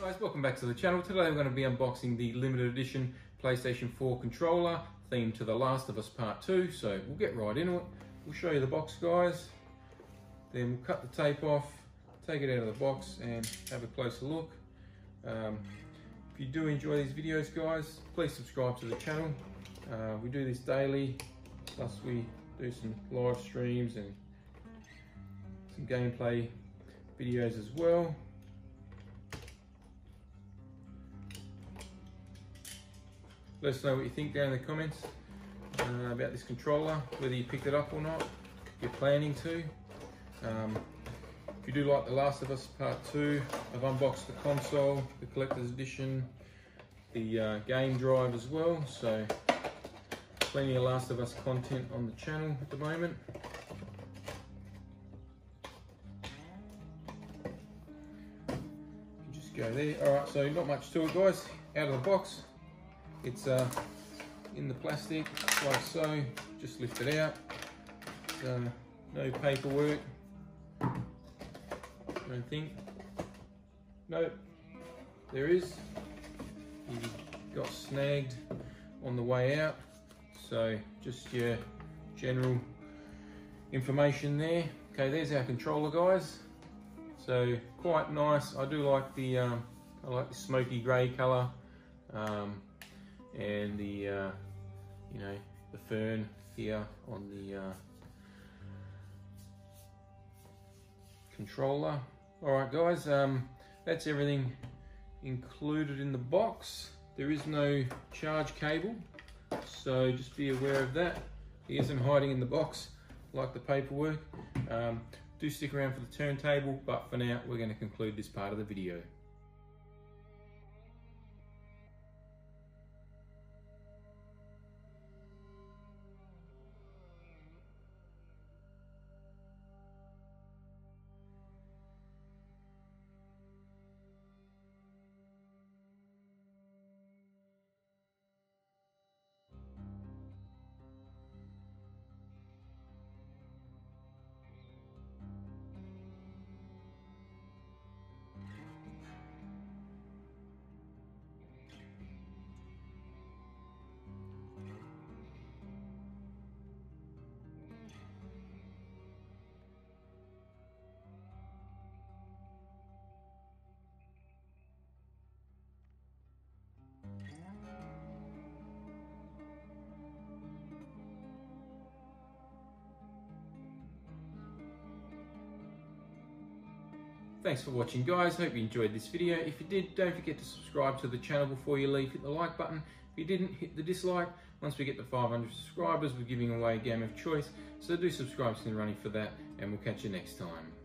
Guys, welcome back to the channel. Today we're going to be unboxing the limited edition PlayStation 4 controller themed to The Last of Us Part 2. So we'll get right into it. We'll show you the box, guys. Then we'll cut the tape off, take it out of the box and have a closer look. Um, if you do enjoy these videos, guys, please subscribe to the channel. Uh, we do this daily, plus we do some live streams and some gameplay videos as well. Let us know what you think down in the comments uh, about this controller, whether you picked it up or not, you're planning to. Um, if you do like The Last of Us Part 2, I've unboxed the console, the collector's edition, the uh, game drive as well, so plenty of Last of Us content on the channel at the moment. Just go there. Alright, so not much to it guys, out of the box. It's uh, in the plastic, like so. Just lift it out. Uh, no paperwork. I don't think. Nope. There is. He got snagged on the way out. So just your general information there. Okay, there's our controller, guys. So quite nice. I do like the um, I like the smoky grey colour. Um, and the uh, you know the fern here on the uh, controller. All right guys um, that's everything included in the box. There is no charge cable so just be aware of that. He isn't hiding in the box like the paperwork. Um, do stick around for the turntable but for now we're going to conclude this part of the video Thanks for watching guys, hope you enjoyed this video. If you did, don't forget to subscribe to the channel before you leave. Hit the like button. If you didn't, hit the dislike. Once we get to 500 subscribers, we're giving away a game of choice. So do subscribe to the running for that and we'll catch you next time.